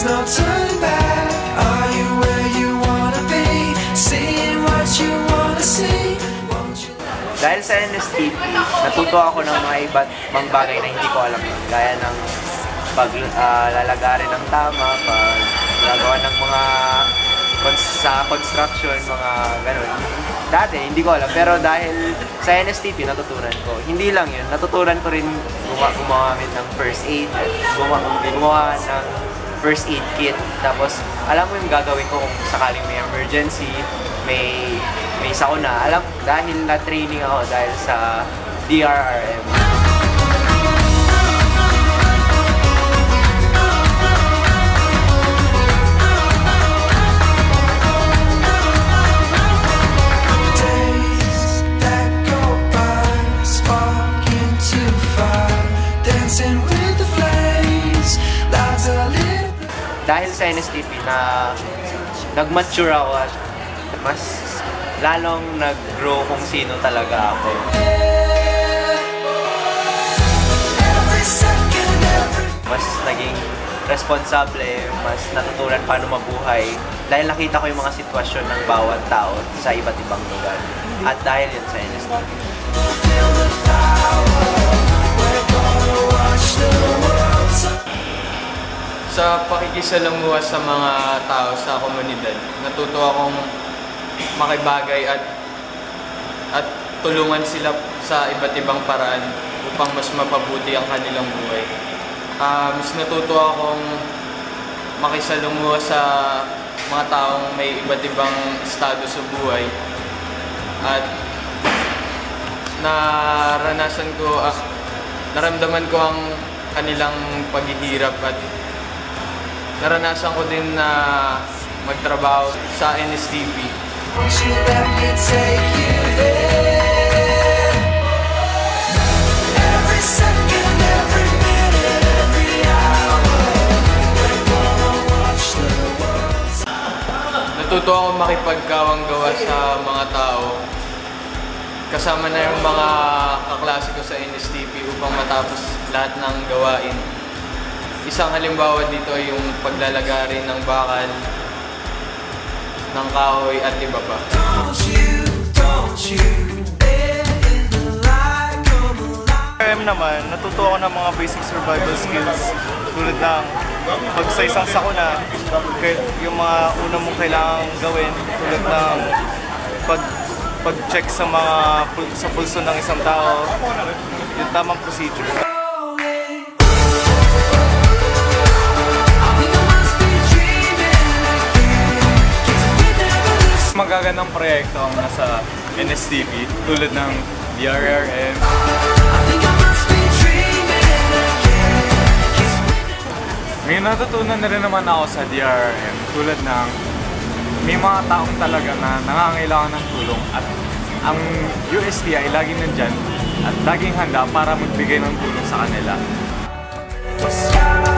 there's no turning back. Are you where you wanna be? Seeing what you wanna see. You? Dahil sa NSTP, natuto ako ng mga iba't ibang bagay na hindi ko alam. Gaya ng paglalagarin ng tama, paggagawa ng mga sa construction, mga ganun. Dati, hindi ko alam. Pero dahil sa NSTP, natutunan ko. Hindi lang yun. Natutunan ko rin gumamit ng first aid. Gumawa ng first aid kit. Tapos, alam mo yung gagawin ko kung sakaling may emergency, may may sauna. Alam, dahil na-training ako dahil sa DRRM. Dahil sa NSTP na nag-mature ako at mas lalong nag-grow kung sino talaga ako. Mas naging responsable, mas natutunan paano mabuhay dahil nakita ko yung mga sitwasyon ng bawat tao sa iba't ibang lugar. At dahil yun sa NSTP. Sa pakikisalamuha sa mga tao sa komunidad, natuto akong makibagay at at tulungan sila sa iba't ibang paraan upang mas mapabuti ang kanilang buhay. Ah, mas natuto akong makisalamuha sa mga taong may iba't ibang estado sa buhay at naranasan ko, ah, naramdaman ko ang kanilang paghihirap at naranasan ko din na magtrabaho sa NSTP. Won't you let me take you there? Natuto ako makipagkawang gawa sa mga tao. Kasama na yung mga kaklase ko sa NSTP upang matapos lahat ng gawain. Isang halimbawa dito ay yung paglalagari ng bakal, ng kahoy at iba pa. Don't you, don't you naman, natuto ako ng mga basic survival skills tulad ng pag sa isang sakuna, yung mga una mong kailangan gawin tulad ng pag pag-check sa mga pul- sa pulso ng isang tao, yung tamang procedure. Magagandang proyekto ang nasa NSTP tulad ng DRRM, May natutunan na rin naman ako sa DRRM tulad ng may mga taong talaga na nangangailangan ng tulong at ang UST ay laging nandyan at laging handa para magbigay ng tulong sa kanila. Skyline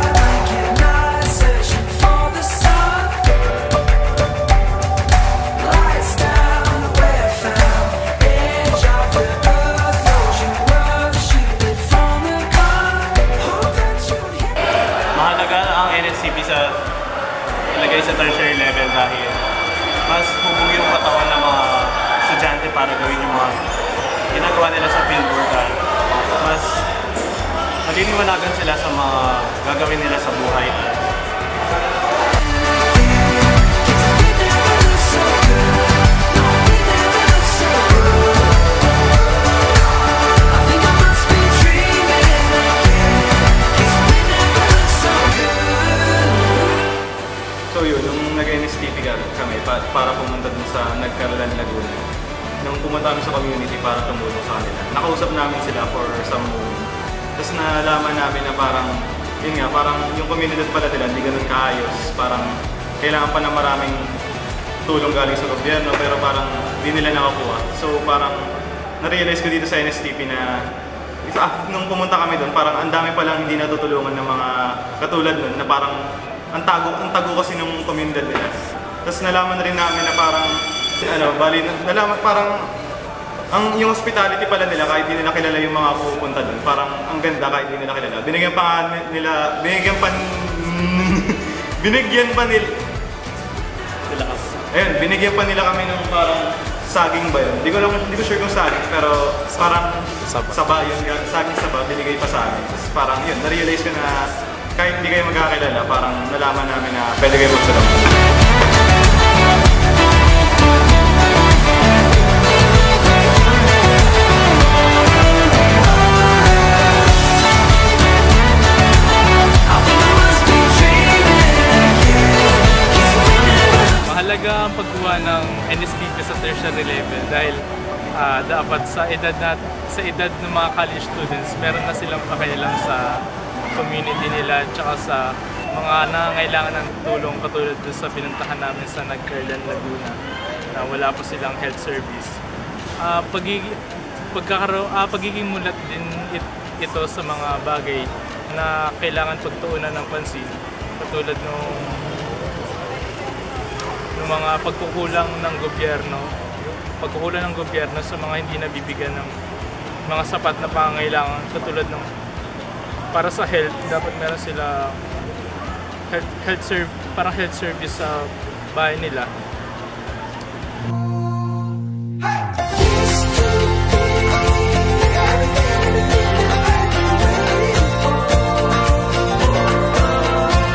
ilagay sa tertiary level dahil mas hubog yung katawan ng mga estudyante para gawin yung mga ginagawa nila sa fieldwork at mas maliliwanagan sila sa mga gagawin nila sa buhay. nag-NSTP kami pa- para pumunta dun sa Nagkarolan Laguna, nung pumunta kami sa community para tumulong sa kanila, nakausap namin sila for some moment. Tapos nalaman namin na parang, yun nga, parang yung komunidad pala nila hindi ganun kaayos. Parang kailangan pa na maraming tulong galing sa gobyerno pero parang hindi nila nakakuha. So parang na-realize ko dito sa NSTP na if, ah, nung pumunta kami doon, parang ang dami palang hindi natutulungan ng mga katulad nun na parang ang tago, ang tago kasi ng komunidad nila. Tapos nalaman na rin namin na parang ano, bali, nalaman parang ang yung hospitality pala nila kahit di nila kilala yung mga pupunta doon, parang ang ganda kahit di nila kilala. Binigyan pa nila, binigyan pa binigyan pa nila Ayun, binigyan pa nila kami ng parang saging ba yun? Hindi ko lang, hindi ko sure kung saging, pero parang saba, yun, ga- saging saba, binigay pa sa amin. Tapos parang yun, na-realize ko na kahit hindi kayo magkakilala, parang nalaman namin na pwede kayo magsalama. Mahalaga ang pagkuha ng NSTP sa tertiary level dahil ah, dapat sa edad na sa edad ng mga college students, meron na silang pakialam sa community nila tsaka sa mga nangangailangan ng tulong katulad doon sa pinuntahan namin sa Nagcarlan, Laguna na wala pa silang health service. Ah, pagiging pagkakaro ah, pagiging mulat din it- ito sa mga bagay na kailangan pagtuunan ng pansin katulad nung ng mga pagkukulang ng gobyerno, pagkukulang ng gobyerno sa mga hindi nabibigyan ng mga sapat na pangangailangan katulad ng para sa health, dapat meron sila health, health serv, parang health service sa bahay nila.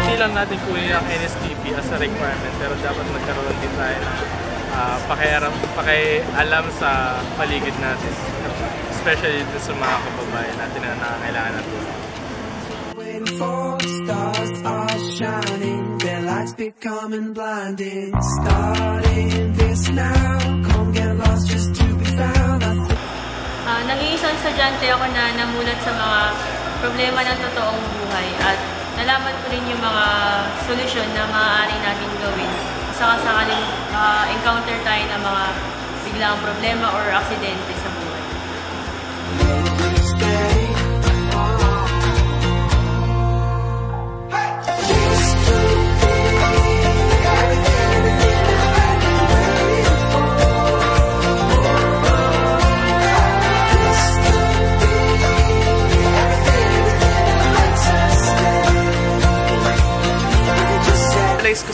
Hindi natin kunin ang NSTP as a requirement pero dapat magkaroon din tayo ng uh, pakialam, pakialam sa paligid natin. Especially sa mga kababayan natin na nangangailangan ng tulong. For stars are shining, their lights becoming blinding. Starting this now, come get lost just to be found. Think Ah, nag-iisang estudyante ako na namulat sa mga problema ng totoong buhay at nalaman ko rin yung mga solusyon na maaari natin gawin sa sakaling ah, encounter tayo ng mga biglang problema or aksidente sa buhay.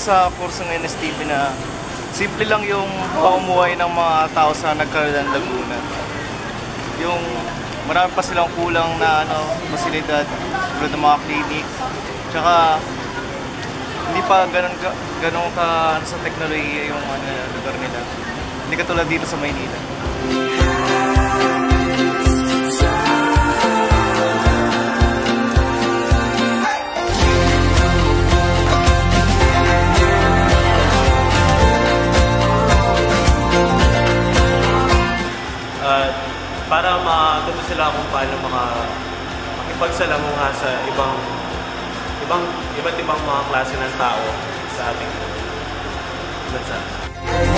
Sa kurso ng NSTP na simple lang yung pamumuhay ng mga tao sa Nagkaroon Laguna. Yung marami pa silang kulang na ano, fasilidad, tulad ng mga clinic. Tsaka hindi pa ganun ganun ka ano, sa teknolohiya yung ano, lugar nila. Hindi katulad dito sa Maynila. Makipagsalamuha sa ibang ibang iba't ibang mga klase ng tao sa ating bansa.